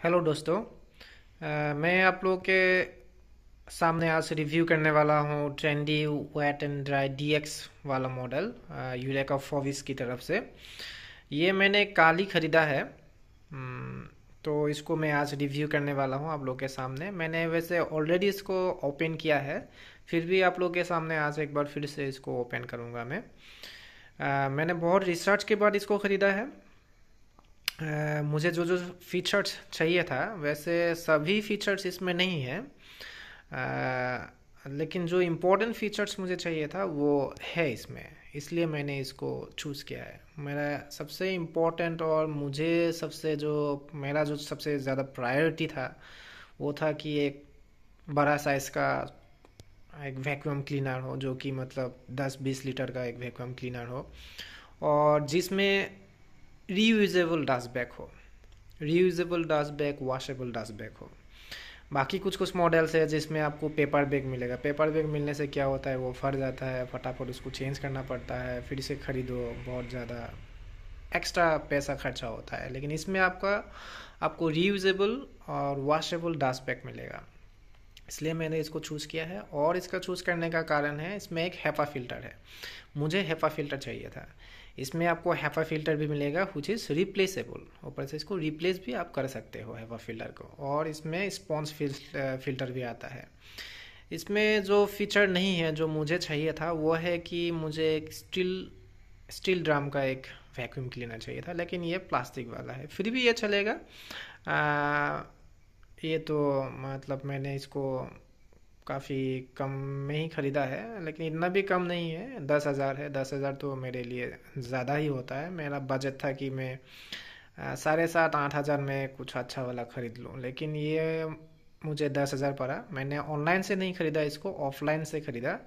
Hello दोस्तों। अ, मैं आप लोगों के सामने आज रिव्यू करने वाला हूँ trendy wet and dry DX वाला मॉडल यूरेका फॉविस की तरफ़ से। ये मैंने काल ख़रीदा है। हम्म, तो इसको मैं आज रिव्यू करने वाला हूँ आप लोगों के सामने। मैंने वैसे ऑलरेडी इसको ओपन किया है। फिर भी आप लोगों के सामने आज एक बार फिर से इसको ओपन करूँगा मैं। अ, मैंने बहुत रिसर्च के बाद इसको ख़रीदा है। मुझे जो जो फीचर्स चाहिए था, वैसे सभी फीचर्स इसमें नहीं है। लेकिन जो इम्पोर्टेंट फीचर्स मुझे चाहिए था, वो है इसमें। इसलिए मैंने इसको चूज़ किया है। मेरा सबसे इम्पोर्टेंट और मुझे सबसे जो, मेरा जो सबसे ज़्यादा प्रायोरिटी था, वो था कि एक बड़ा साइज़ का एक वैक्यूम क्लीनर हो, जो कि मतलब 10-20 लीटर का एक वैक्यूम क्लीनर हो। और जिसमें रीयूजेबल डस्ट बैग हो। Reusable dust bag washable dust bag हो। बाकी कुछ कुछ मॉडल्स है जिसमें आपको पेपर बैग मिलेगा। पेपर बैग मिलने से क्या होता है? वो फट जाता है, फटाफट उसको चेंज करना पड़ता है, फिर से ख़रीदो, बहुत ज़्यादा एक्स्ट्रा पैसा खर्चा होता है। लेकिन इसमें आपका, आपको रीयूजेबल और वॉशेबल डस्ट बैग मिलेगा। इसलिए मैंने इसको चूज़ किया है और इसका चूज़ करने का कारण है, इसमें एक हेपा फ़िल्टर है। मुझे हेपा फ़िल्टर चाहिए था। इसमें आपको हेपा फ़िल्टर भी मिलेगा हुच इज़ रिप्लेसेबल ऊपर से इसको रिप्लेस भी आप कर सकते हो हेपा फ़िल्टर को। और इसमें स्पॉन्ज फ़िल्टर भी आता है। इसमें जो फीचर नहीं है जो मुझे चाहिए था वो है कि मुझे एक स्टील स्टील ड्राम का एक वैक्यूम क्लीनर चाहिए था लेकिन ये प्लास्टिक वाला है। फिर भी ये चलेगा। आ, ये तो मतलब मैंने इसको काफ़ी कम में ही ख़रीदा है, लेकिन इतना भी कम नहीं है। दस हज़ार है, दस हज़ार तो मेरे लिए ज़्यादा ही होता है। मेरा बजट था कि मैं साढ़े सात, आठ हज़ार में कुछ अच्छा वाला ख़रीद लूँ, लेकिन ये मुझे दस हज़ार पड़ा। मैंने ऑनलाइन से नहीं ख़रीदा, इसको ऑफलाइन से ख़रीदा।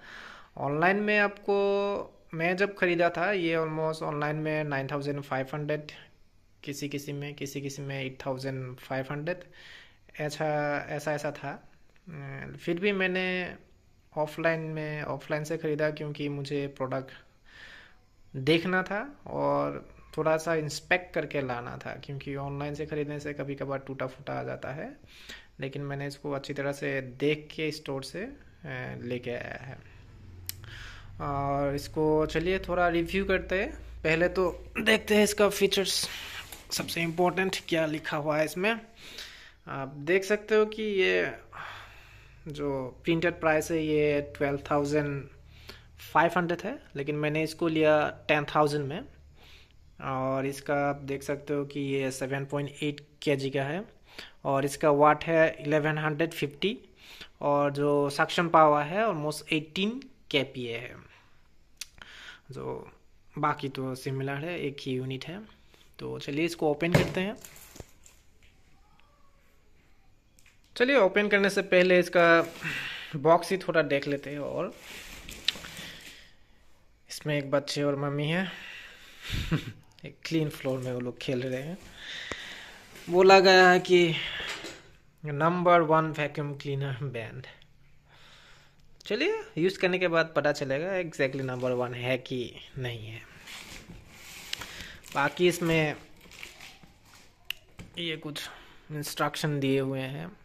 ऑनलाइन में आपको, मैं जब ख़रीदा था, ये ऑलमोस्ट ऑनलाइन में नाइन थाउज़ेंड फाइव हंड्रेड किसी किसी में, किसी किसी में एट थाउज़ेंड फाइव हंड्रेड ऐसा ऐसा ऐसा था। फिर भी मैंने ऑफलाइन में, ऑफलाइन से ख़रीदा क्योंकि मुझे प्रोडक्ट देखना था और थोड़ा सा इंस्पेक्ट करके लाना था क्योंकि ऑनलाइन से ख़रीदने से कभी कभार टूटा फूटा आ जाता है। लेकिन मैंने इसको अच्छी तरह से देख के स्टोर से लेके आया है। और इसको चलिए थोड़ा रिव्यू करते हैं। पहले तो देखते हैं इसका फीचर्स सबसे इम्पोर्टेंट क्या लिखा हुआ है इसमें? आप देख सकते हो कि ये जो प्रिंटेड प्राइस है, ये ट्वेल्व थाउज़ेंड फाइव हंड्रेड है, लेकिन मैंने इसको लिया टेन थाउज़ेंड में। और इसका आप देख सकते हो कि ये सेवन पॉइंट एट के जी का है। और इसका वाट है इलेवन हंड्रेड फिफ्टी और जो सक्शन पावर है almost eighteen K P A है। जो बाकी तो सिमिलर है, एक ही यूनिट है। तो चलिए इसको ओपन करते हैं। चलिए ओपन करने से पहले इसका बॉक्स ही थोड़ा देख लेते हैं और इसमें एक बच्चे और मम्मी है। एक क्लीन फ्लोर में वो लोग खेल रहे हैं। बोला गया है कि number one vacuum cleaner brand चलिए यूज़ करने के बाद पता चलेगा एग्जैक्टली नंबर वन है कि नहीं है। बाकी इसमें ये कुछ इंस्ट्रक्शन दिए हुए हैं।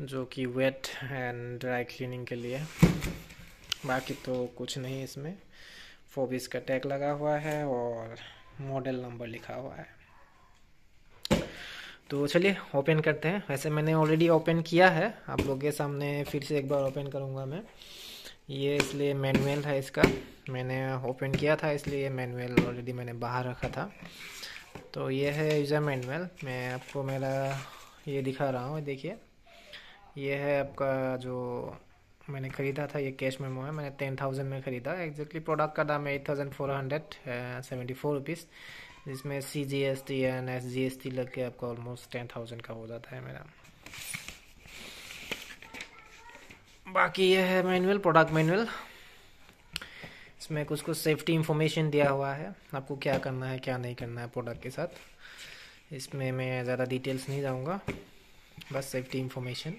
जो कि वेट एंड ड्राई क्लीनिंग के लिए। बाकी तो कुछ नहीं इसमें। फोबिस का टैग लगा हुआ है और मॉडल नंबर लिखा हुआ है। तो चलिए ओपन करते हैं। वैसे मैंने ऑलरेडी ओपन किया है। आप लोगों के सामने फिर से एक बार ओपन करूँगा मैं। ये इसलिए मैनुअल था इसका। मैंने ओपन किया था, इसलिए ये मैनुअल ऑलरेडी मैंने बाहर रखा था। तो ये है यूज़र मैनुअल मैं आपको मेरा ये दिखा रहा हूँ, देखिए। ये है आपका जो मैंने ख़रीदा था, ये कैश मेमो है। मैंने टेन थाउज़ेंड में ख़रीदा। एग्जैक्टली प्रोडक्ट का दाम है eight thousand four hundred seventy four rupees जिसमें C G S T and S G S T लग के आपका ऑलमोस्ट टेन थाउज़ेंड का हो जाता है मेरा। बाकी ये है मैनुअल प्रोडक्ट मैनुअल इसमें कुछ कुछ सेफ्टी इंफॉर्मेशन दिया हुआ है। आपको क्या करना है, क्या नहीं करना है प्रोडक्ट के साथ। इसमें मैं ज़्यादा डिटेल्स नहीं जाऊँगा। बस सेफ्टी इंफॉर्मेशन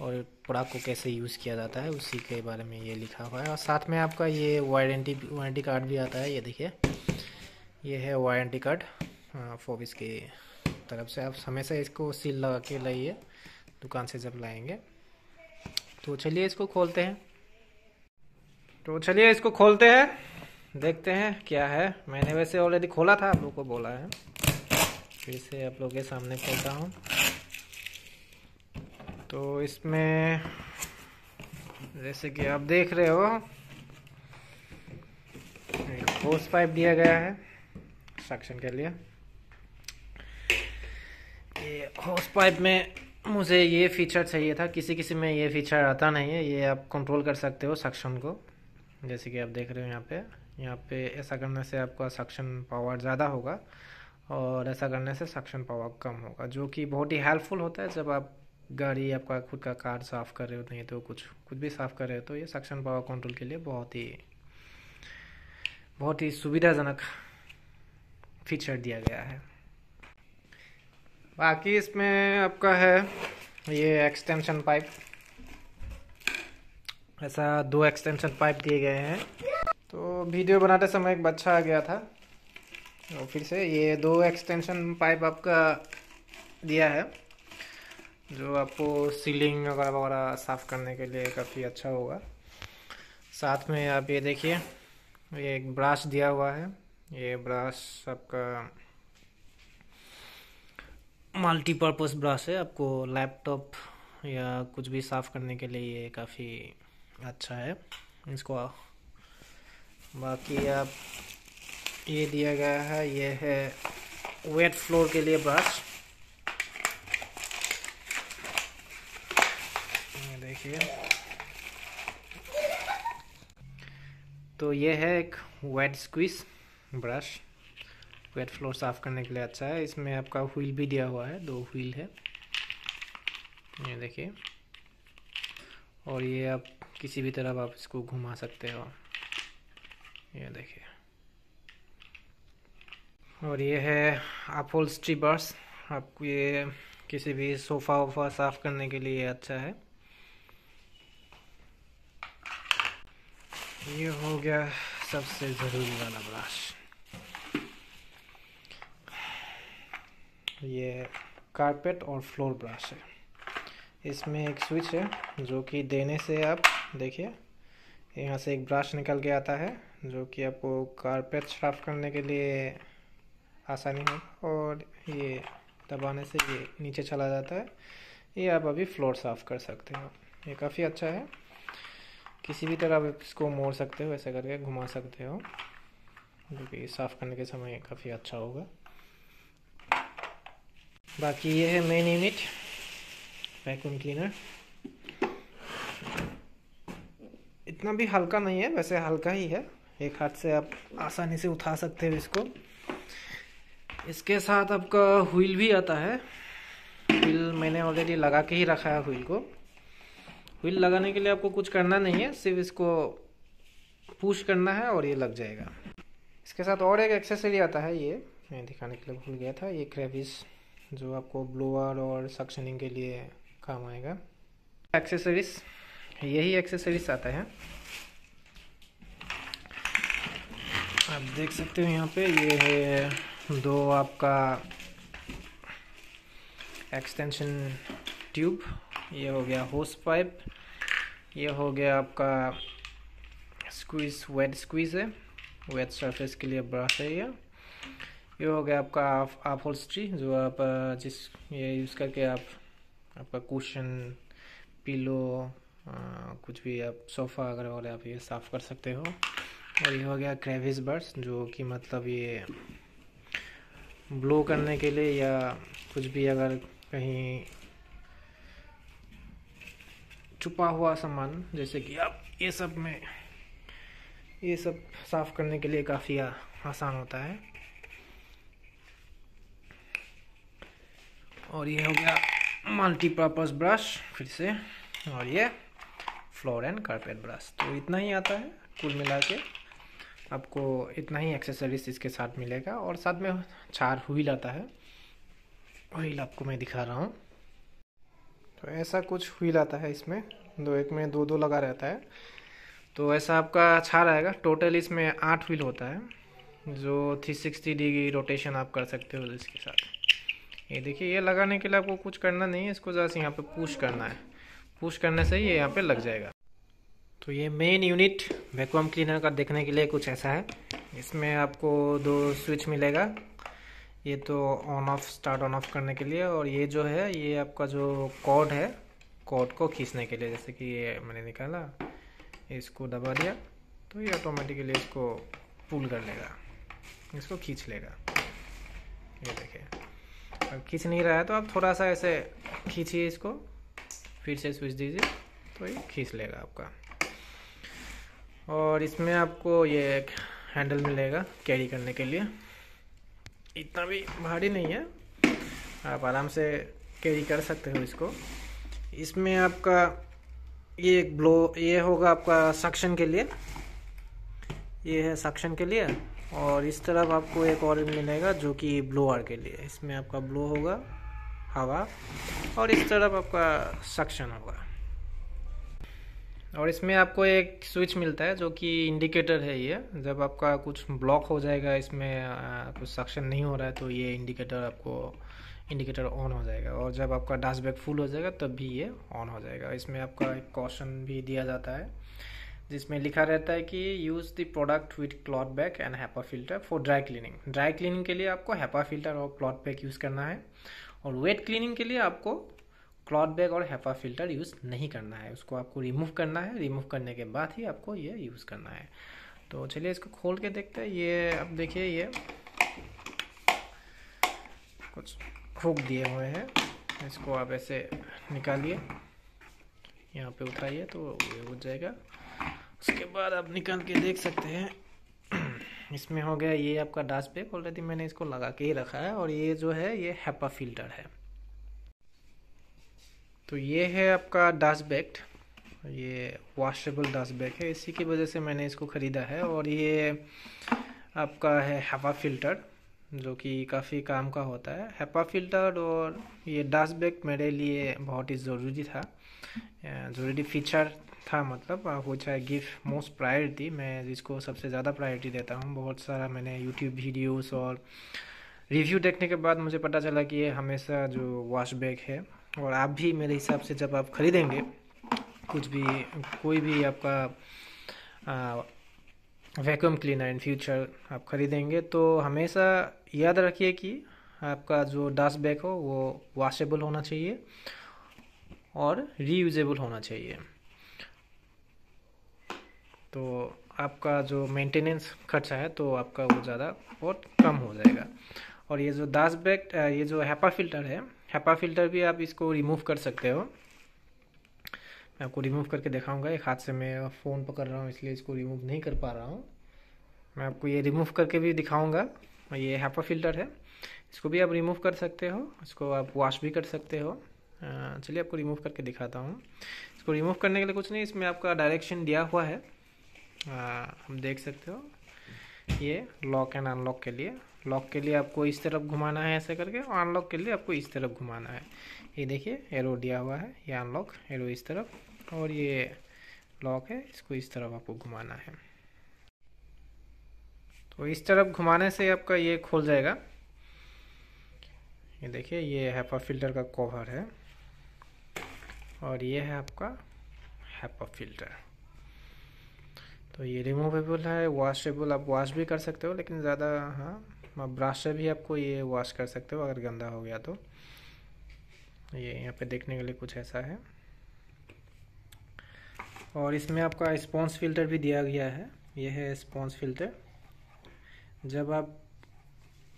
और प्रोडक्ट को कैसे यूज़ किया जाता है, उसी के बारे में ये लिखा हुआ है। और साथ में आपका ये वारंटी वारंटी कार्ड भी आता है, ये देखिए। ये है वारंटी कार्ड फोबिस के तरफ़ से। आप हमेशा इसको सील लगा के लाइए, दुकान से जब लाएँगे। तो चलिए इसको खोलते हैं। तो चलिए इसको खोलते हैं, देखते हैं क्या है। मैंने वैसे ऑलरेडी खोला था, आप लोग को बोला है। फिर से आप लोग के सामने खोलता हूँ। तो इसमें जैसे कि आप देख रहे हो होस पाइप दिया गया है सक्शन के लिए। ये होस पाइप में मुझे ये फीचर चाहिए था, किसी किसी में ये फीचर आता नहीं है, ये आप कंट्रोल कर सकते हो सक्शन को। जैसे कि आप देख रहे हो यहाँ पे यहाँ पे ऐसा करने से आपका सक्शन पावर ज़्यादा होगा और ऐसा करने से सक्शन पावर कम होगा, जो कि बहुत ही हेल्पफुल होता है जब आप गाड़ी आपका खुद का कार साफ़ कर रहे हो नहीं तो कुछ कुछ भी साफ़ कर रहे हो तो ये सक्शन पावर कंट्रोल के लिए बहुत ही बहुत ही सुविधाजनक फीचर दिया गया है। बाकी इसमें आपका है ये एक्सटेंशन पाइप ऐसा दो एक्सटेंशन पाइप दिए गए हैं। तो वीडियो बनाते समय एक बच्चा आ गया था तो फिर से ये दो एक्सटेंशन पाइप आपका दिया है। जो आपको सीलिंग वगैरह वगैरह साफ़ करने के लिए काफ़ी अच्छा होगा। साथ में आप ये देखिए, ये एक ब्रश दिया हुआ है। ये ब्रश आपका मल्टीपर्पज़ ब्रश है। आपको लैपटॉप या कुछ भी साफ़ करने के लिए ये काफ़ी अच्छा है। इसको बाकी आप ये दिया गया है। ये है वेट फ्लोर के लिए ब्रश देखिए। तो ये है एक wet squeeze brush wet floor साफ़ करने के लिए अच्छा है। इसमें आपका व्हील भी दिया हुआ है, दो व्हील है। ये देखिए। और ये आप किसी भी तरह आप इसको घुमा सकते हो। ये देखिए। और ये है अपोल स्ट्री ब्रश आपको ये किसी भी सोफ़ा वोफ़ा साफ़ करने के लिए अच्छा है। ये हो गया सबसे ज़रूरी वाला ब्रश ये कारपेट और फ्लोर ब्रश है। इसमें एक स्विच है, जो कि देने से आप देखिए, यहाँ से एक ब्रश निकल के आता है, जो कि आपको कारपेट साफ़ करने के लिए आसानी हो, और ये दबाने से ये नीचे चला जाता है। ये आप अभी फ्लोर साफ़ कर सकते हो। ये काफ़ी अच्छा है। किसी भी तरह आप इसको मोड़ सकते हो, ऐसे करके घुमा सकते हो। जो कि साफ़ करने के समय काफ़ी अच्छा होगा। बाकी ये है मेन यूनिट वैक्यूम क्लीनर इतना भी हल्का नहीं है, वैसे हल्का ही है। एक हाथ से आप आसानी से उठा सकते हो इसको। इसके साथ आपका व्हील भी आता है। व्हील मैंने ऑलरेडी लगा के ही रखा है व्हील को। व्हील लगाने के लिए आपको कुछ करना नहीं है, सिर्फ़ इसको पुश करना है और ये लग जाएगा। इसके साथ और एक एक्सेसरी आता है ये मैं दिखाने के लिए भूल गया था, ये क्रेविस जो आपको ब्लोअर और सक्शनिंग के लिए काम आएगा। एक्सेसरीज यही एक्सेसरीज आता है। आप देख सकते हो यहाँ पे, ये है दो आपका एक्सटेंशन ट्यूब ये हो गया होस पाइप ये हो गया आपका स्क्वीज वेट स्क्वीज है। वेट सरफेस के लिए ब्रश है ये। ये हो गया आपका आप होल्स्ट्री जो आप जिस, ये यूज़ करके आप, आपका कुशन पिलो कुछ भी आप सोफ़ा अगर वगैरह आप ये साफ़ कर सकते हो। और ये हो गया क्रेविस बर्ड्स जो कि मतलब ये ब्लो करने के लिए या कुछ भी अगर कहीं छुपा हुआ सामान, जैसे कि आप ये सब में, ये सब साफ़ करने के लिए काफ़ी आसान होता है। और ये हो गया मल्टीपर्पज़ ब्रश फिर से, और ये फ्लोर एंड कारपेट ब्रश तो इतना ही आता है कुल मिला के। आपको इतना ही एक्सेसरीज इसके साथ मिलेगा, और साथ में चार व्हील आता है। व्हील आपको मैं दिखा रहा हूँ। तो ऐसा कुछ व्हील आता है इसमें। दो, एक में दो दो लगा रहता है। तो ऐसा आपका अच्छा रहेगा। टोटल इसमें आठ व्हील होता है, जो 360 डिग्री रोटेशन आप कर सकते हो इसके साथ। ये देखिए, ये लगाने के लिए आपको कुछ करना नहीं है, इसको जैसे यहाँ पे पुश करना है। पुश करने से ये यहाँ पे लग जाएगा। तो ये मेन यूनिट वैक्यूम क्लीनर का देखने के लिए कुछ ऐसा है। इसमें आपको दो स्विच मिलेगा। ये तो on off start on off करने के लिए और ये जो है, ये आपका जो कॉर्ड है कॉर्ड को खींचने के लिए, जैसे कि ये मैंने निकाला, इसको दबा दिया तो ये ऑटोमेटिकली इसको पुल कर लेगा, इसको खींच लेगा। ये देखिए, अब खींच नहीं रहा है तो आप थोड़ा सा ऐसे खींचिए इसको, फिर से स्विच दीजिए तो ये खींच लेगा आपका। और इसमें आपको ये एक हैंडल मिलेगा कैरी करने के लिए। इतना भी भारी नहीं है। आप आराम से कैरी कर सकते हो इसको। इसमें आपका ये एक ब्लो ये होगा आपका सक्शन के लिए। ये है सक्शन के लिए और इस तरफ़ आपको एक और मिलेगा जो कि ब्लोअर के लिए। इसमें आपका ब्लो होगा, हवा और इस तरफ़ आपका सक्शन होगा। और इसमें आपको एक स्विच मिलता है जो कि इंडिकेटर है ये। जब आपका कुछ ब्लॉक हो जाएगा, इसमें कुछ सक्शन नहीं हो रहा है तो ये इंडिकेटर आपको इंडिकेटर ऑन हो जाएगा। और जब आपका डस्ट बैग फुल हो जाएगा, तब भी ये ऑन हो जाएगा। इसमें आपका एक कॉशन भी दिया जाता है, जिसमें लिखा रहता है कि use the product with cloth bag and HEPA filter for dry cleaning dry cleaning के लिए आपको हैपा फ़िल्टर और क्लॉथ बैग यूज़ करना है। और वेट क्लीनिंग के लिए आपको क्लॉथ बैग और हैपा फ़िल्टर यूज़ नहीं करना है। उसको आपको रिमूव करना है। रिमूव करने के बाद ही आपको ये यूज़ करना है। तो चलिए इसको खोल के देखते हैं। ये अब देखिए ये कुछ हुक दिए हुए हैं। इसको आप ऐसे निकालिए। यहाँ पे उठाइए तो ये हो जाएगा। उसके बाद आप निकाल के देख सकते हैं। इसमें हो गया ये आपका डास्ट बैग ऑलरेडी मैंने इसको लगा के ही रखा है और ये जो है, ये हैपा फ़िल्टर है। तो ये है आपका डस्ट बैग ये वॉशेबल डस्ट बैग है। इसी की वजह से मैंने इसको ख़रीदा है और ये आपका है हवा फ़िल्टर जो कि काफ़ी काम का होता है। हेपा फ़िल्टर और ये डस्ट बैग मेरे लिए बहुत ही ज़रूरी था। ज़रूरी फीचर था मतलब वो चाहे गिफ्ट मोस्ट प्रायोरिटी मैं जिसको सबसे ज़्यादा प्रायोरिटी देता हूँ। बहुत सारा मैंने यूट्यूब वीडियोस और रिव्यू देखने के बाद मुझे पता चला कि ये हमेशा जो वॉश बैग है और आप भी मेरे हिसाब से जब आप ख़रीदेंगे, कुछ भी, कोई भी आपका वैक्यूम क्लीनर इन फ्यूचर आप ख़रीदेंगे तो हमेशा याद रखिए कि आपका जो डस्ट बैग हो, वो वॉशेबल होना चाहिए और रीयूजेबल होना चाहिए। तो आपका जो मेंटेनेंस खर्चा है तो आपका वो ज़्यादा बहुत कम हो जाएगा। और ये जो डस्ट बैग ये जो हैपा फ़िल्टर है हैपा फ़िल्टर भी आप इसको रिमूव कर सकते हो। मैं आपको रिमूव करके दिखाऊँगा एक हाथ से मैं फ़ोन पकड़ रहा हूँ इसलिए इसको रिमूव नहीं कर पा रहा हूँ। मैं आपको ये रिमूव करके भी दिखाऊँगा ये हैपा फ़िल्टर है। इसको भी आप रिमूव कर सकते हो इसको आप वॉश भी कर सकते हो। चलिए आपको रिमूव करके दिखाता हूँ। इसको रिमूव करने के लिए कुछ नहीं इसमें आपका डायरेक्शन दिया हुआ है। आ, हम देख सकते हो। ये लॉक एंड अनलॉक के लिए। लॉक के लिए आपको इस तरफ़ घुमाना है ऐसे करके, और अनलॉक के लिए आपको इस तरफ़ घुमाना है। ये देखिए एरो दिया हुआ है, ये अनलॉक एरो इस तरफ़, और ये लॉक है, इसको इस तरफ़ आपको घुमाना है। तो इस तरफ़ घुमाने से आपका ये खोल जाएगा। ये देखिए, ये हैपा फ़िल्टर का कवर है, और ये है आपका हैपा फ़िल्टर तो ये रिमूवेबल है वॉशेबल आप वॉश भी कर सकते हो, लेकिन ज़्यादा हाँ ब्रश से भी आपको ये वॉश कर सकते हो अगर गंदा हो गया तो। ये यहाँ पे देखने के लिए कुछ ऐसा है। और इसमें आपका स्पॉन्स फ़िल्टर भी दिया गया है, ये है स्पॉन्स फ़िल्टर जब आप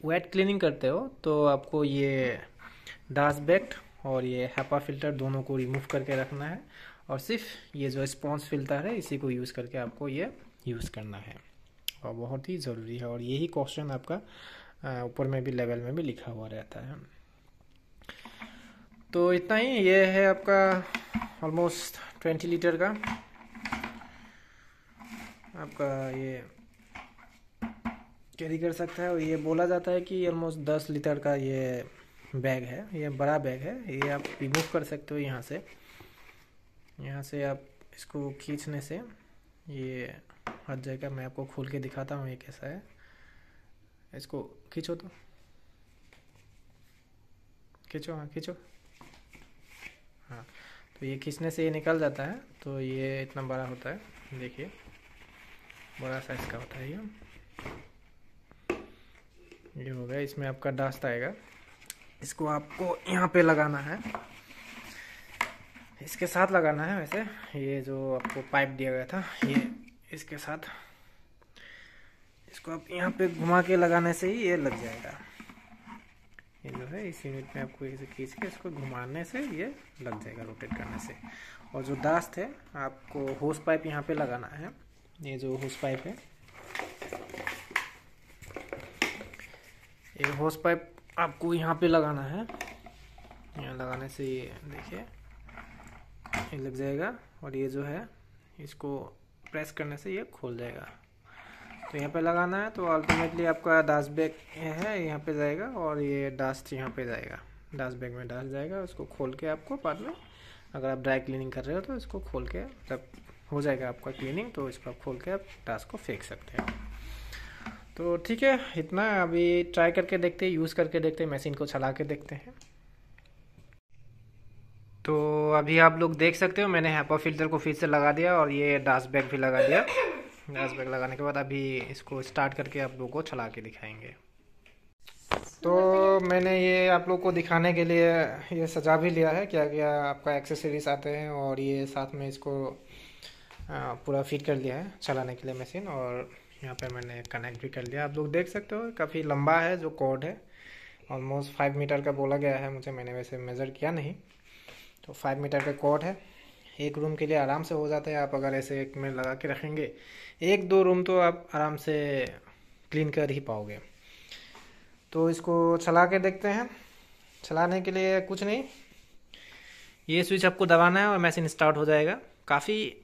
वेट क्लीनिंग करते हो तो आपको ये डास्ट बैग और ये हैपा फ़िल्टर दोनों को रिमूव करके रखना है। और सिर्फ़ ये जो स्पॉन्स फ़िल्टर है, इसी को यूज़ करके आपको ये यूज़ करना है। और बहुत ही ज़रूरी है और यही क्वेश्चन आपका ऊपर में भी लेवल में भी लिखा हुआ रहता है। तो इतना ही, ये है आपका ऑलमोस्ट ट्वेंटी लीटर का। आपका ये कैरी कर सकता है और ये बोला जाता है कि ऑलमोस्ट दस लीटर का ये बैग है, ये बड़ा बैग है। ये आप रिमूव कर सकते हो यहाँ से। यहाँ से आप इसको खींचने से ये हट जाएगा मैं आपको खोल के दिखाता हूँ ये कैसा है। इसको खींचो तो। खींचो हाँ खींचो। हाँ तो ये खींचने से ये निकल जाता है तो ये इतना बड़ा होता है, देखिए। बड़ा साइज़ का होता है ये। ये हो गया, इसमें आपका डास्ट आएगा। इसको आपको यहाँ पे लगाना है। इसके साथ लगाना है वैसे। ये जो आपको पाइप दिया गया था, ये इसके साथ। इसको आप यहाँ पे घुमा के लगाने से ही ये लग जाएगा। ये जो है, इस यूनिट में आपको इसे खींच के इसको घुमाने से ये लग जाएगा रोटेट करने से। और जो दास्त है, आपको होस पाइप यहाँ पे लगाना है। ये जो होस पाइप है, ये होस पाइप आपको यहाँ पे लगाना है। यहाँ लगाने से ये, देखिए। ये लग जाएगा और ये जो है, इसको प्रेस करने से ये खोल जाएगा। तो यहाँ पे लगाना है तो अल्टीमेटली आपका डास्ट बैग है, यहाँ पे जाएगा और ये डास्ट यहाँ पे जाएगा। डास्ट बैग में डास्ट जाएगा, उसको खोल के आपको बाद में अगर आप ड्राई क्लीनिंग कर रहे हो तो इसको खोल के जब हो जाएगा आपका क्लीनिंग तो इसको खोल के आप डास्ट को फेंक सकते हैं। तो ठीक है, इतना अभी ट्राई करके देखते हैं यूज़ करके देखते हैं मशीन को चला के देखते हैं। तो अभी आप लोग देख सकते हो, मैंने हैपा फ़िल्टर को फिर से लगा दिया और ये डास्ट बैग भी लगा दिया। गैस बैग लगाने के बाद अभी इसको स्टार्ट करके आप लोगों को चला के दिखाएँगे। तो मैंने ये आप लोग को दिखाने के लिए ये सजा भी लिया है क्या क्या आपका एक्सेसरीज आते हैं और ये साथ में इसको पूरा फिट कर लिया है चलाने के लिए मशीन और यहाँ पे मैंने कनेक्ट भी कर लिया। आप लोग देख सकते हो, काफ़ी लंबा है जो कोड है। ऑलमोस्ट फाइव मीटर का बोला गया है, मुझे मैंने वैसे मेज़र किया नहीं। तो फाइव मीटर का कोड है। एक रूम के लिए आराम से हो जाता है। आप अगर ऐसे एक में लगा के रखेंगे, एक दो रूम तो आप आराम से क्लीन कर ही पाओगे। तो इसको चला के देखते हैं। चलाने के लिए कुछ नहीं। ये स्विच आपको दबाना है और मशीन स्टार्ट हो जाएगा। काफ़ी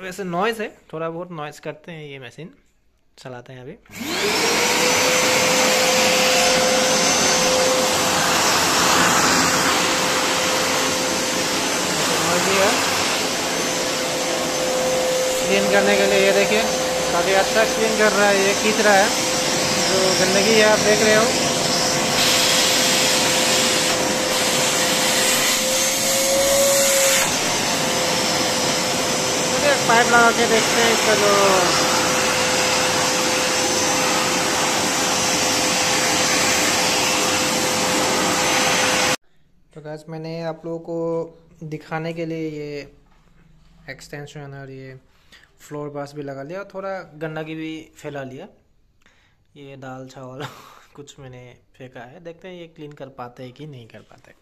वैसे नॉइज़ है। थोड़ा बहुत नॉइज़ करते हैं ये मशीन चलाते हैं अभी। क्लीन करने के लिए, ये देखिए, काफ़ी अच्छा क्लीन कर रहा है, ये खींच रहा है। जो गंदगी है, आप देख रहे हो। पाइप लगा के देखते हैं इसका जो तो गैस मैंने आप लोगों को दिखाने के लिए ये एक्सटेंशन और ये फ्लोर बास भी लगा लिया थोड़ा गंदगी भी फैला लिया। ये दाल, चावल कुछ मैंने फेंका है। देखते हैं ये क्लीन कर पाते हैं कि नहीं कर पाते।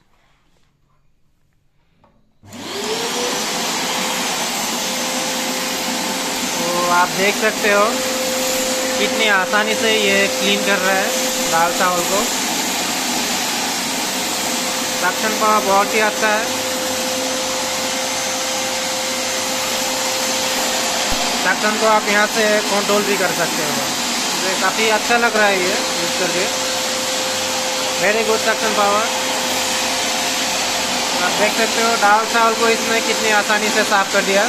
तो आप देख सकते हो कितनी आसानी से ये क्लीन कर रहा है दाल, चावल को। पावर बहुत ही अच्छा है। ढक्कन को आप यहाँ से कंट्रोल भी कर सकते हो। मुझे काफ़ी अच्छा लग रहा है ये यूज़ करके वेरी गुड सक्शन पावर आप देख सकते हो दाल चावल को इसने कितनी आसानी से साफ़ कर दिया।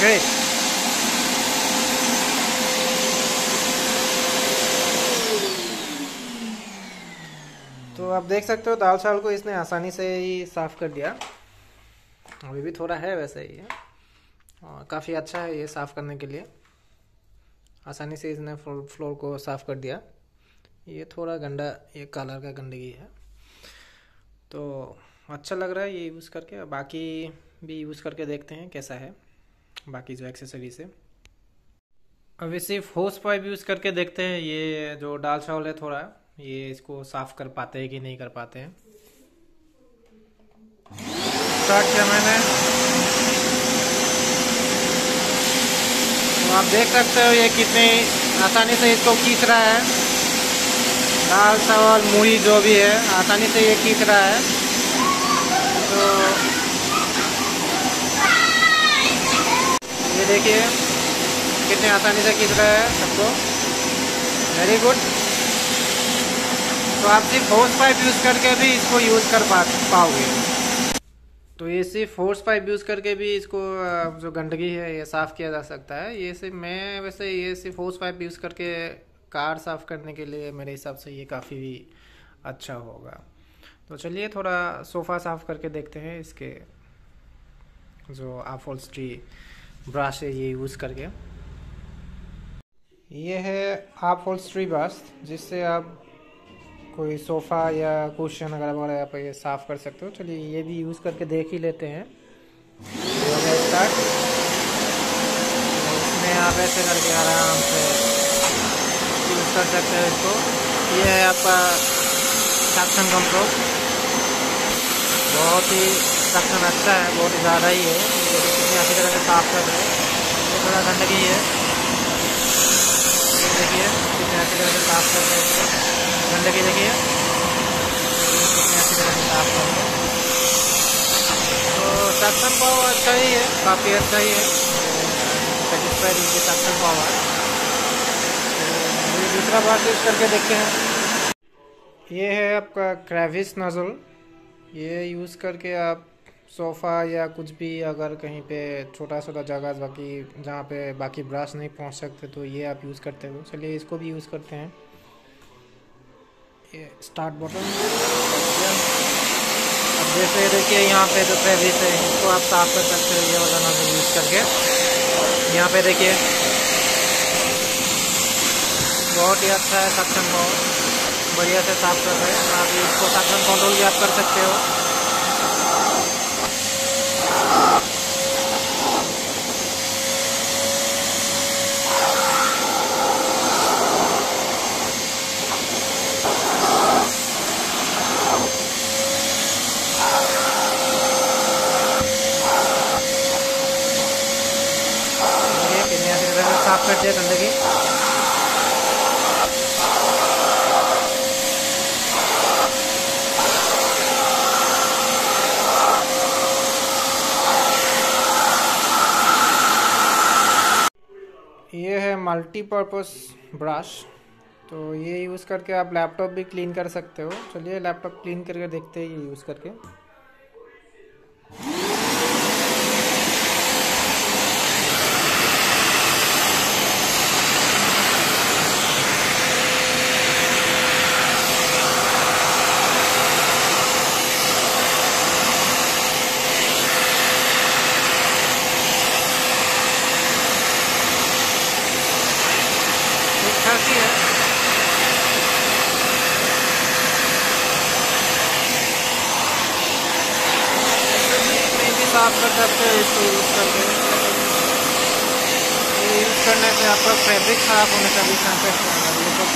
ग्रेट तो आप देख सकते हो, दाल चावल को इसने आसानी से ही साफ़ कर दिया। अभी भी थोड़ा है वैसे ही है। काफ़ी अच्छा है ये साफ़ करने के लिए। आसानी से इसने फ्लोर को साफ़ कर दिया। ये थोड़ा गंदा, ये कलर का गंदगी है। तो अच्छा लग रहा है ये यूज़ करके। बाकी भी यूज़ करके देखते हैं कैसा है। बाकी जो एक्सेसरीज है। अभी सिर्फ़ होस पाइप यूज़ करके देखते हैं। ये जो डाल चावल है थोड़ा, ये इसको साफ़ कर पाते हैं कि नहीं कर पाते हैं। स्टार्ट किया मैंने। तो आप देख सकते हो ये कितनी आसानी से इसको खींच रहा है। दाल, चावल मुड़ी जो भी है, आसानी से ये खींच रहा है। तो ये देखिए, कितने आसानी से खींच रहा है सबको। वेरी गुड तो आप सिर्फ़ होस पाइप यूज़ करके भी इसको यूज़ कर पा, पाओगे। तो ये सिर्फ़ फोर्स पाइप यूज़ करके भी इसको जो गंदगी है, ये साफ़ किया जा सकता है। ये सिर्फ़, मैं वैसे ये सिर्फ़ फोर्स पाइप यूज़ करके कार साफ़ करने के लिए मेरे हिसाब से ये काफ़ी अच्छा होगा। तो चलिए थोड़ा सोफ़ा साफ़ करके देखते हैं इसके, जो आफोल्स्ट्री ब्रश है, ये यूज़ करके। ये है आफोल्स्ट्री ब्रश जिससे आप कोई सोफ़ा या कुशन अगर वगैरह आप ये साफ़ कर सकते हो, चलिए ये भी यूज़ करके देख ही लेते हैं। स्टार्ट इसमें आप ऐसे करके आराम से यूज़ कर सकते हो इसको। ये है आपका सक्शन कंट्रोल बहुत ही सक्शन अच्छा है, बहुत ही ज़्यादा ही है। अच्छी तरह से साफ़ कर रहे हैं। थोड़ा गंदगी है। देखिए, कितनी अच्छी तरह से साफ़ कर रहे हैं। गंदगी देखिए। कितनी अच्छी तरह से साफ़ कर रहे हैं। सक्शन पावर अच्छा ही है, काफ़ी अच्छा ही है। सेटिस्फाइड इनके सक्शन पावर तो दूसरा बात यूज़ करके देखते हैं। ये है आपका क्रेविस नज़ल ये यूज़ करके आप सोफ़ा या कुछ भी अगर कहीं पे छोटा छोटा जगह बाकी, जहाँ पे बाकी ब्रश नहीं पहुँच सकते तो ये आप यूज़ करते हो। चलिए इसको भी यूज़ करते हैं। ये स्टार्ट बटन अब जैसे देखिए यहाँ पे जो फेविस है इसको आप साफ़ कर सकते हो, ये वाला नज़र यूज़ करके। यहाँ पे देखिए। बहुत ही अच्छा है सक्शन बहुत बढ़िया से साफ़ कर रहे हैं। आप इसको सक्शन कंट्रोल भी आप कर सकते हो। साफ़ करते हैं गंदगी ये है मल्टीपर्पज़ ब्रश तो ये यूज़ करके आप लैपटॉप भी क्लीन कर सकते हो। चलिए लैपटॉप क्लीन करके देखते हैं ये यूज़ करके खासी है भी साफ़ कर सकते हैं इसको यूज़ करके यूज़ करने से आपका फैब्रिक खराब होने का भी चांसेस ये सब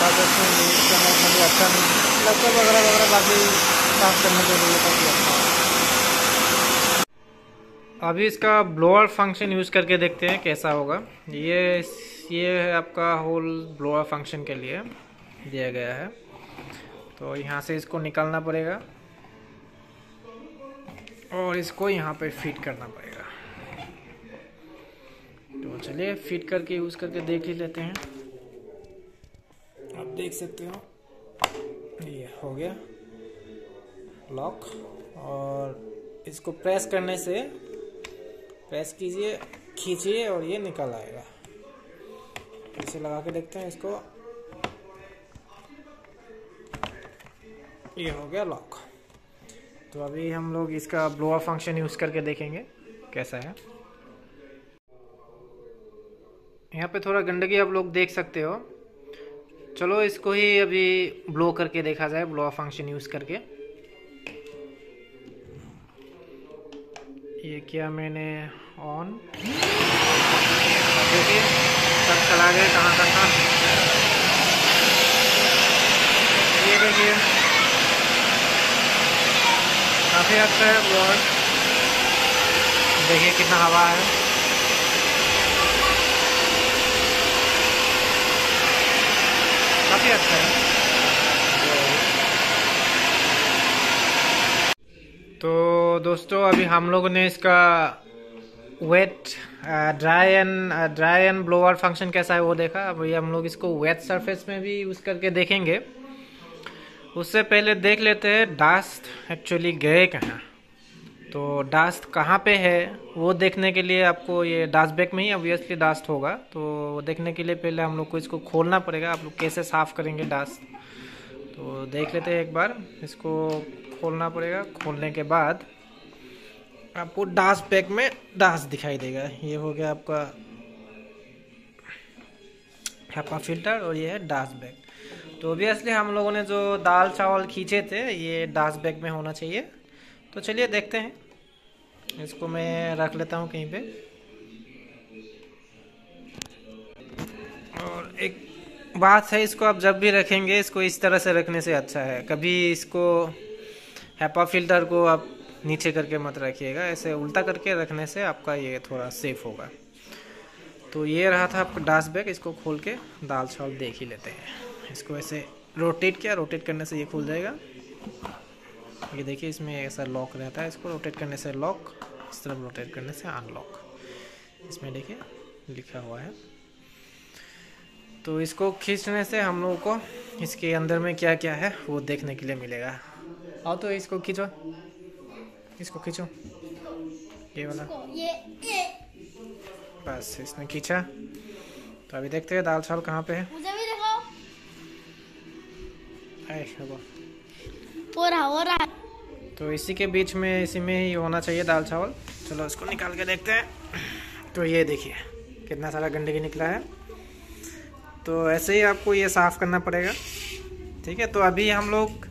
कागज़ में यूज़ करने में भी अच्छा नहीं लैपटॉप वगैरह वगैरह बाकी साफ़ करने के लिए काफ़ी अच्छा अभी इसका ब्लोअर फ़ंक्शन यूज़ करके देखते हैं कैसा होगा। ये ये है आपका होल ब्लोअर फ़ंक्शन के लिए दिया गया है। तो यहाँ से इसको निकालना पड़ेगा और इसको यहाँ पे फिट करना पड़ेगा। तो चलिए फिट करके यूज़ करके देख ही लेते हैं। आप देख सकते हो। ये हो गया। लॉक। और इसको प्रेस करने से, प्रेस कीजिए, खींचिए और ये निकल आएगा। इसे लगा के देखते हैं इसको। ये हो गया लॉक। तो अभी हम लोग इसका ब्लोअर फ़ंक्शन यूज़ करके देखेंगे, कैसा है। यहाँ पे थोड़ा गंदगी आप लोग देख सकते हो। चलो, इसको ही अभी ब्लो करके देखा जाए ब्लोअर फ़ंक्शन यूज़ करके। ये किया मैंने ऑन देखिए सब चला गए कहाँ का था? ये देखिए। काफ़ी अच्छा है ब्लॉग देखिए कितना हवा है। काफ़ी अच्छा है। तो दोस्तों, अभी हम लोगों ने इसका wet dry and dry and blower function कैसा है वो देखा। ये हम लोग इसको वेट सरफेस में भी यूज़ करके देखेंगे। उससे पहले देख लेते हैं डास्ट एक्चुअली गए कहाँ? तो डास्ट कहाँ पे है, वो देखने के लिए आपको ये डास्ट बैग में ही ऑब्वियसली डास्ट होगा। तो देखने के लिए पहले हम लोग को इसको खोलना पड़ेगा, आप लोग कैसे साफ़ करेंगे डास्ट तो देख लेते हैं एक बार, इसको खोलना पड़ेगा। खोलने के बाद आपको डास्ट बैग में डास्ट दिखाई देगा। ये हो गया आपका हैपा फ़िल्टर और ये है डास्ट बैग। तो ओबियसली हम लोगों ने जो दाल चावल खींचे थे, ये डास्ट बैग में होना चाहिए। तो चलिए देखते हैं। इसको मैं रख लेता हूँ कहीं पे। और एक बात है, इसको आप जब भी रखेंगे, इसको इस तरह से रखने से अच्छा है। कभी इसको हैपा फ़िल्टर को आप नीचे करके मत रखिएगा, ऐसे उल्टा करके रखने से आपका ये थोड़ा सेफ़ होगा। तो ये रहा था आपका डास्ट बैग इसको खोल के दाल चावल देख ही लेते हैं। इसको ऐसे रोटेट किया रोटेट करने से ये खुल जाएगा। ये देखिए, इसमें ऐसा लॉक रहता है, इसको रोटेट करने से लॉक इस तरफ़ रोटेट करने से अनलॉक इसमें देखिए, लिखा हुआ है। तो इसको खींचने से हम लोगों को इसके अंदर में क्या क्या है, वो देखने के लिए मिलेगा। आओ तो इसको खींचो। इसको खींचो? ये वाला। ये, बस इसने खींचा। तो अभी देखते हैं दाल चावल कहाँ पे है। मुझे भी दिखाओ। हो रहा हो रहा। तो इसी के बीच में इसी में ही होना चाहिए दाल चावल। चलो इसको निकाल के देखते हैं। तो ये देखिए कितना सारा गंदगी निकला है। तो ऐसे ही आपको ये साफ़ करना पड़ेगा। ठीक है तो अभी हम लोग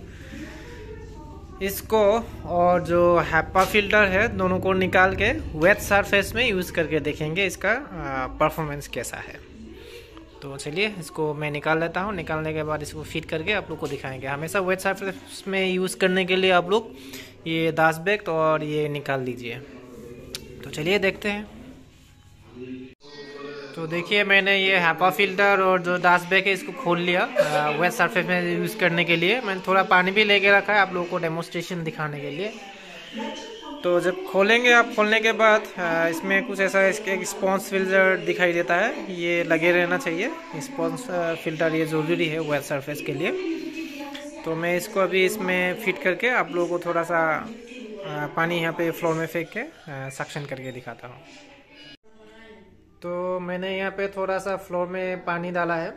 इसको और जो हैप्पा फ़िल्टर है, दोनों को निकाल के वेट सरफेस में यूज़ करके देखेंगे इसका परफॉर्मेंस कैसा है। तो चलिए, इसको मैं निकाल लेता हूँ। निकालने के बाद इसको फिट करके आप लोग को दिखाएँगे। हमेशा वेट सरफेस में यूज़ करने के लिए आप लोग ये दास बैग और ये निकाल लीजिए तो चलिए देखते हैं। तो देखिए, मैंने ये हैपा फ़िल्टर और जो दास बैग है, इसको खोल लिया वेट सरफेस में यूज़ करने के लिए। मैंने थोड़ा पानी भी लेके रखा है आप लोगों को डेमोस्ट्रेशन दिखाने के लिए। तो जब खोलेंगे आप, खोलने के बाद इसमें कुछ ऐसा इसके स्पॉन्स फ़िल्टर दिखाई देता है। ये लगे रहना चाहिए। स्पॉन्स फ़िल्टर ये ज़रूरी है वेट सरफेस के लिए। तो मैं इसको अभी इसमें फिट करके आप लोगों को थोड़ा सा पानी यहाँ पे फ्लोर में फेंक के सक्शन करके दिखाता हूँ। तो मैंने यहाँ पे थोड़ा सा फ्लोर में पानी डाला है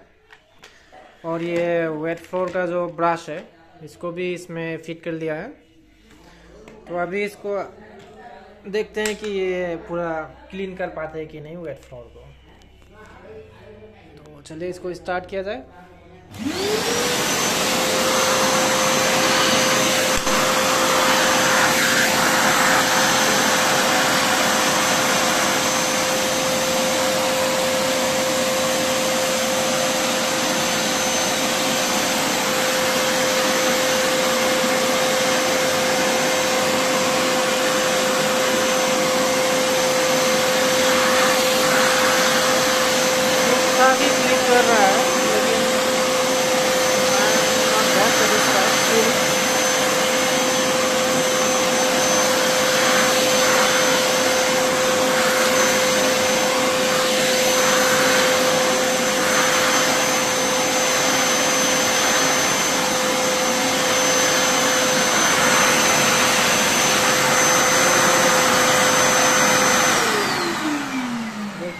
और ये वेट फ्लोर का जो ब्रश है, इसको भी इसमें फिट कर लिया है। तो अभी इसको देखते हैं कि ये पूरा क्लीन कर पाते हैं कि नहीं वेट फ्लोर को। तो चलिए इसको स्टार्ट किया जाए कर रहा है लेकिन बहुत सेटिस्फाइड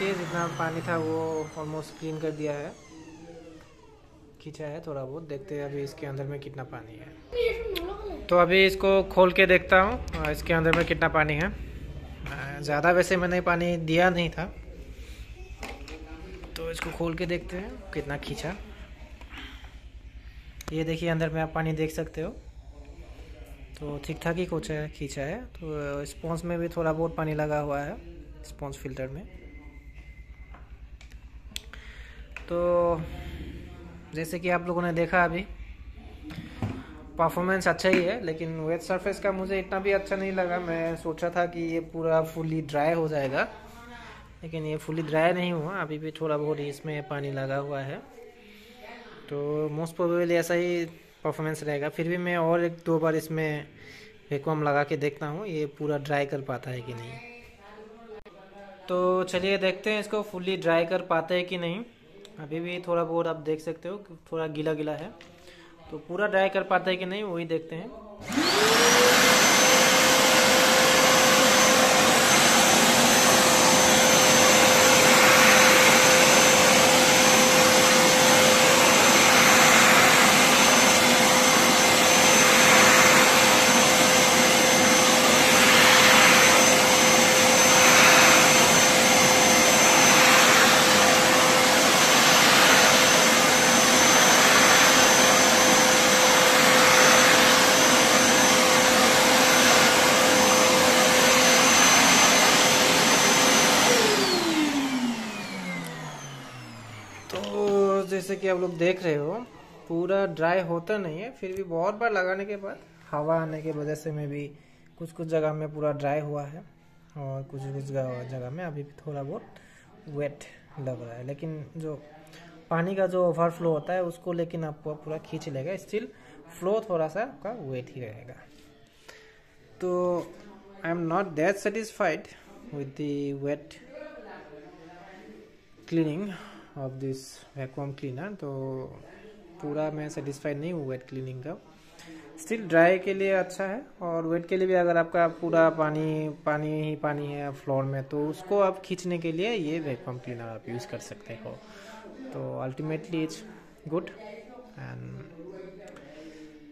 जितना पानी था वो ऑलमोस्ट क्लीन कर दिया है खींचा है थोड़ा बहुत देखते हैं अभी इसके अंदर में कितना पानी है। तो अभी इसको खोल के देखता हूँ इसके अंदर में कितना पानी है। ज़्यादा वैसे मैंने पानी दिया नहीं था। तो इसको खोल के देखते हैं कितना खींचा। ये देखिए अंदर में आप पानी देख सकते हो। तो ठीक ठाक ही कुछ है खींचा है। तो स्पॉन्स में भी थोड़ा बहुत पानी लगा हुआ है स्पॉन्स फ़िल्टर में। तो जैसे कि आप लोगों ने देखा अभी परफॉर्मेंस अच्छा ही है, लेकिन वेट सरफेस का मुझे इतना भी अच्छा नहीं लगा। मैं सोचा था कि ये पूरा फुली ड्राई हो जाएगा, लेकिन ये फुली ड्राई नहीं हुआ। अभी भी थोड़ा बहुत इसमें पानी लगा हुआ है। तो मोस्ट प्रोबेबली ऐसा ही परफॉर्मेंस रहेगा। फिर भी मैं और एक दो बार इसमें वैक्यूम लगा के देखता हूँ, ये पूरा ड्राई कर पाता है कि नहीं। तो चलिए देखते हैं इसको फुली ड्राई कर पाता है कि नहीं। अभी भी थोड़ा बहुत आप देख सकते हो थोड़ा गीला गीला है। तो पूरा ड्राई कर पाता है कि नहीं, वही देखते हैं। कि आप लोग देख रहे हो, पूरा ड्राई होता नहीं है, फिर भी बहुत बार लगाने के बाद हवा आने की वजह से मैं भी कुछ कुछ जगह में पूरा ड्राई हुआ है और कुछ कुछ जगह में अभी भी थोड़ा बहुत वेट लग रहा है। लेकिन जो पानी का जो ओवरफ्लो होता है, उसको लेकिन आपको पूरा खींच लेगा। स्टिल फ्लो थोड़ा सा आपका वेट ही रहेगा। तो I am not that satisfied with the wet cleaning of this vacuum cleaner तो पूरा मैं सेटिस्फाइड नहीं हूँ वेट क्लीनिंग का। स्टिल ड्राई के लिए अच्छा है, और वेट के लिए भी अगर आपका पूरा पानी पानी ही पानी है फ्लोर में तो उसको आप खींचने के लिए ये वैक्यूम क्लीनर आप यूज़ कर सकते हो। तो ultimately it's good and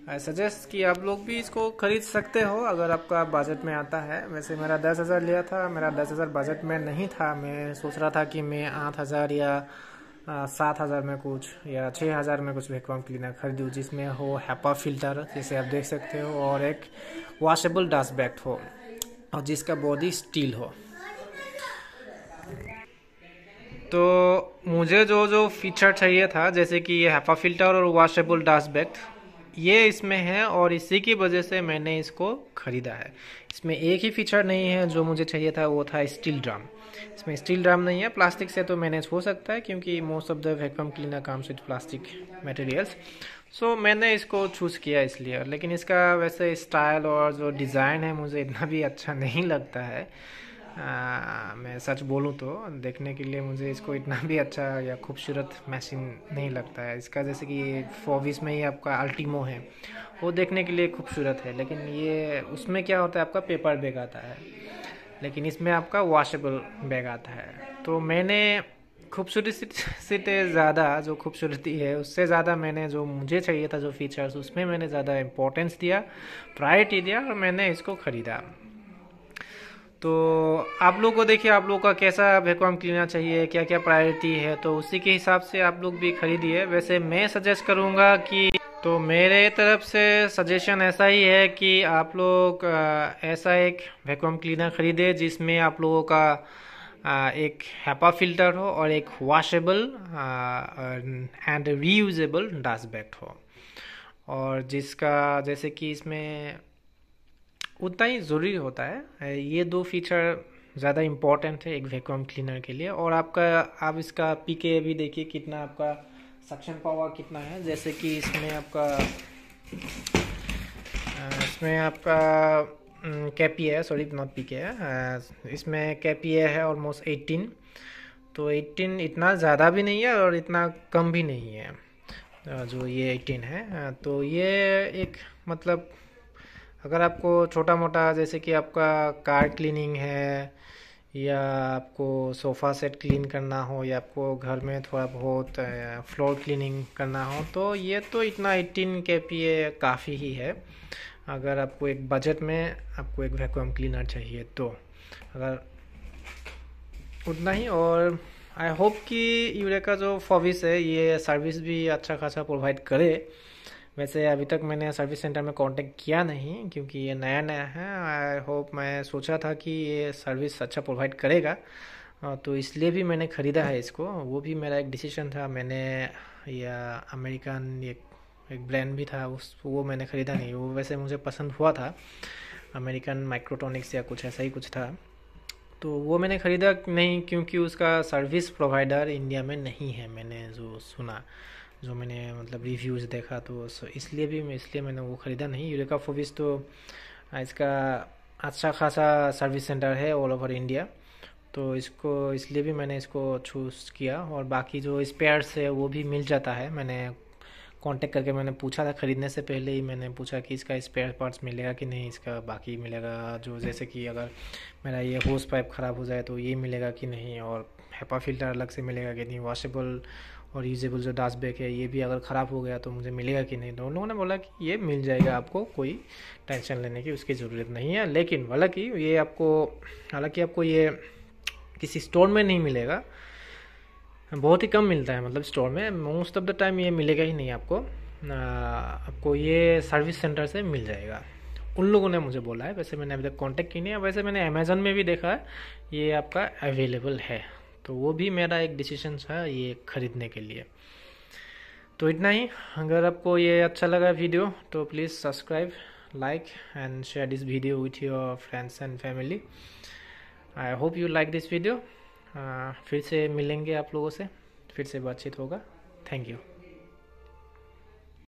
I suggest कि आप लोग भी इसको खरीद सकते हो, अगर आपका बजट में आता है। वैसे मेरा दस हज़ार लिया था, मेरा दस हज़ार बजट में नहीं था। मैं सोच रहा था कि मैं आठ हज़ार या सात हज़ार में कुछ या छः हज़ार में कुछ वैक्यूम क्लीनर खरीदूँ, जिसमें हो हैपा फ़िल्टर जैसे आप देख सकते हो, और एक वॉशेबल डस्ट बैग हो, और जिसका बॉडी स्टील हो। तो मुझे जो जो फीचर चाहिए था, जैसे कि ये हैपा फ़िल्टर और वॉशेबल डस्ट बैग ये इसमें है और इसी की वजह से मैंने इसको ख़रीदा है। इसमें एक ही फीचर नहीं है, जो मुझे चाहिए था, वो था स्टील ड्राम इसमें स्टील ड्राम नहीं है प्लास्टिक से तो मैनेज हो सकता है, क्योंकि most of the vacuum cleaner comes with plastic materials so मैंने इसको चूज़ किया इसलिए लेकिन इसका वैसे स्टाइल और जो डिज़ाइन है, मुझे इतना भी अच्छा नहीं लगता है। आ, मैं सच बोलूँ तो देखने के लिए मुझे इसको इतना भी अच्छा या खूबसूरत मशीन नहीं लगता है। इसका जैसे कि फोविस में ही आपका अल्टीमो है वो देखने के लिए खूबसूरत है लेकिन ये उसमें क्या होता है आपका पेपर बैग आता है लेकिन इसमें आपका वॉशेबल बैग आता है। तो मैंने खूबसूरती से ज़्यादा जो खूबसूरती है उससे ज़्यादा मैंने जो मुझे चाहिए था जो फीचर्स उसमें मैंने ज़्यादा इम्पोर्टेंस दिया प्रायोरिटी दिया और मैंने इसको ख़रीदा। तो आप लोग को देखिए, आप लोग का कैसा वैक्यूम क्लीनर चाहिए क्या क्या प्रायोरिटी है तो उसी के हिसाब से आप लोग भी खरीदिए। वैसे मैं सजेस्ट करूँगा कि तो मेरे तरफ़ से सजेशन ऐसा ही है कि आप लोग ऐसा एक वैक्यूम क्लीनर खरीदे जिसमें आप लोगों का एक हैपा फ़िल्टर हो और एक washable and reusable dust bag हो। और जिसका, जैसे कि इसमें उतना ही ज़रूरी होता है। ये दो फीचर ज़्यादा इम्पोर्टेंट है एक वैक्यूम क्लीनर के लिए और आपका, आप इसका पी के भी देखिए कितना आपका सक्शन पावर कितना है। जैसे कि इसमें आपका इसमें आपका कैपी है सॉरी नॉट पी के है इसमें कैपी है ऑलमोस्ट 18 तो 18 इतना ज़्यादा भी नहीं है और इतना कम भी नहीं है, जो ये 18 है। तो ये एक मतलब अगर आपको छोटा मोटा जैसे कि आपका कार क्लीनिंग है या आपको सोफ़ा सेट क्लीन करना हो या आपको घर में थोड़ा बहुत फ्लोर क्लीनिंग करना हो तो ये तो इतना 18 के पी ए काफ़ी ही है। अगर आपको एक बजट में आपको एक वैक्यूम क्लीनर चाहिए तो। अगर उतना ही और आई होप कि यूरे का जो फॉविस है, ये सर्विस भी अच्छा खासा प्रोवाइड करे। वैसे अभी तक मैंने सर्विस सेंटर में कांटेक्ट किया नहीं, क्योंकि ये नया नया है। आई होप मैं सोचा था कि ये सर्विस अच्छा प्रोवाइड करेगा। तो इसलिए भी मैंने ख़रीदा है इसको। वो भी मेरा एक डिसीज़न था। मैंने या अमेरिकन एक एक ब्रांड भी था, उस, वो मैंने ख़रीदा नहीं। वो वैसे मुझे पसंद हुआ था। अमेरिकन माइक्रोटॉनिक्स या कुछ ऐसा ही कुछ था। तो वो मैंने ख़रीदा नहीं, क्योंकि उसका सर्विस प्रोवाइडर इंडिया में नहीं है, मैंने जो सुना। जो मैंने मतलब रिव्यूज़ देखा तो इसलिए भी मैं, इसलिए मैंने वो ख़रीदा नहीं। यूरेका फोबिस तो इसका अच्छा खासा सर्विस सेंटर है ऑल ओवर इंडिया तो इसको, इसलिए भी मैंने इसको चूज़ किया और बाकी जो स्पेयर्स है, वो भी मिल जाता है। मैंने कांटेक्ट करके मैंने पूछा था ख़रीदने से पहले ही, मैंने पूछा कि इसका स्पेयर पार्ट्स मिलेगा कि नहीं, इसका बाकी मिलेगा जो जैसे कि अगर मेरा ये होस पाइप ख़राब हो जाए तो ये मिलेगा कि नहीं और हेपा फ़िल्टर अलग से मिलेगा कि नहीं वॉशेबल और यूजेबल जो डास्ट बैग है, ये भी अगर ख़राब हो गया तो मुझे मिलेगा कि नहीं? तो उन लोगों ने बोला कि ये मिल जाएगा आपको, कोई टेंशन लेने की उसकी ज़रूरत नहीं है। लेकिन हालाँकि ये आपको, हालाँकि आपको ये किसी स्टोर में नहीं मिलेगा, बहुत ही कम मिलता है मतलब स्टोर में मोस्ट ऑफ़ द टाइम ये मिलेगा ही नहीं आपको। आपको ये सर्विस सेंटर से मिल जाएगा। उन लोगों ने मुझे बोला है, वैसे मैंने अभी तक कांटेक्ट की नहीं है, वैसे मैंने अमेज़न में भी देखा है, ये आपका अवेलेबल है। तो वो भी मेरा एक डिसीज़न था ये ख़रीदने के लिए। तो इतना ही। अगर आपको ये अच्छा लगा वीडियो तो please subscribe like and share this video with your friends and family I hope you like this video फिर से मिलेंगे आप लोगों से। फिर से बातचीत होगा। Thank you